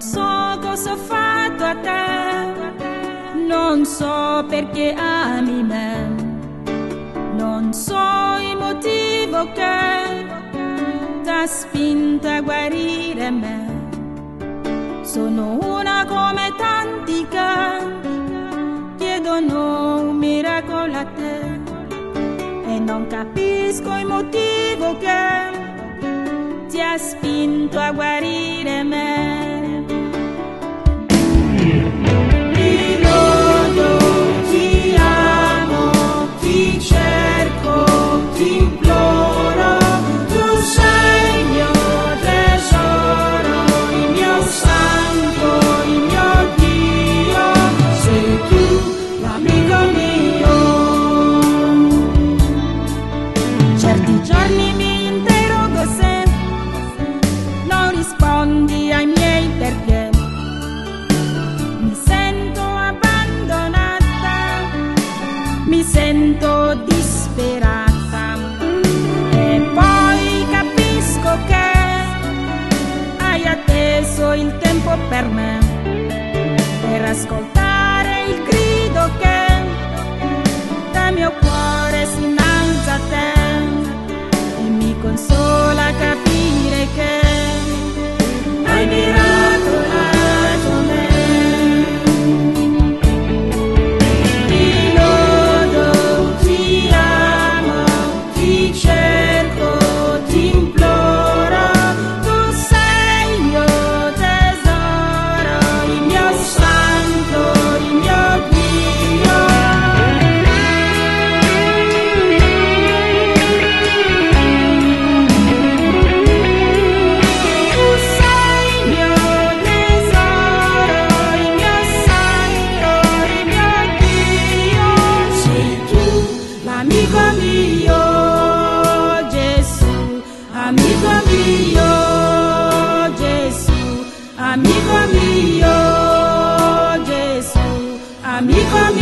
So cosa ho fatto a te, non so perché ami me, non so il motivo che ti ha spinto a guarire me. Sono una come tanti che chiedono un miracolo a te e non capisco il motivo che ti ha spinto a guarire me. ascoltare il grido che da mio cuore amigo mío, Jesús, amigo mío, Jesús, amigo mío, Jesús, amigo mío.